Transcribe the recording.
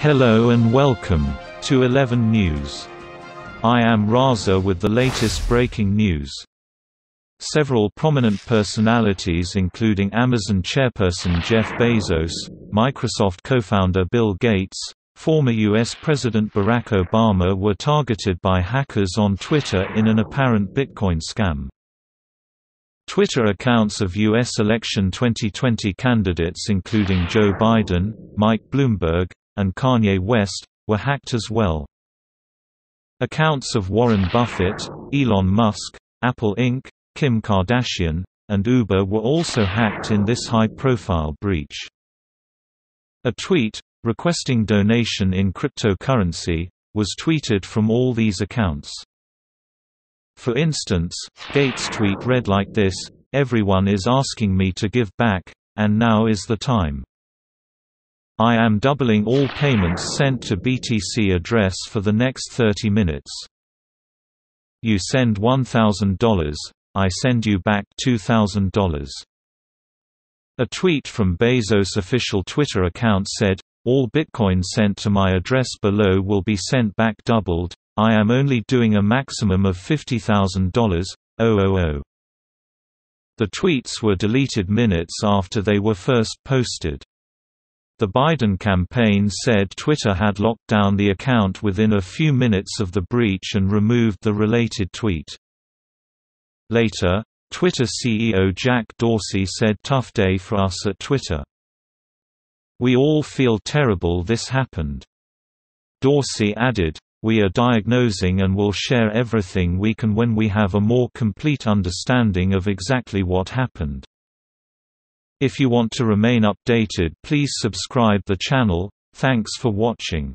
Hello and welcome to 11 News. I am Raza with the latest breaking news. Several prominent personalities including Amazon chairperson Jeff Bezos, Microsoft co-founder Bill Gates, former US President Barack Obama were targeted by hackers on Twitter in an apparent Bitcoin scam. Twitter accounts of U.S. election 2020 candidates including Joe Biden, Mike Bloomberg, and Kanye West, were hacked as well. Accounts of Warren Buffett, Elon Musk, Apple Inc., Kim Kardashian, and Uber were also hacked in this high-profile breach. A tweet, requesting donation in cryptocurrency, was tweeted from all these accounts. For instance, Gates' tweet read like this, Everyone is asking me to give back, and now is the time. I am doubling all payments sent to BTC address for the next 30 minutes. You send $1,000, I send you back $2,000. A tweet from Bezos' official Twitter account said, All Bitcoin sent to my address below will be sent back doubled, I am only doing a maximum of $50,000, 000. The tweets were deleted minutes after they were first posted. The Biden campaign said Twitter had locked down the account within a few minutes of the breach and removed the related tweet. Later, Twitter CEO Jack Dorsey said tough day for us at Twitter. We all feel terrible this happened. Dorsey added, we are diagnosing and will share everything we can when we have a more complete understanding of exactly what happened. If you want to remain updated please subscribe the channel, thanks for watching.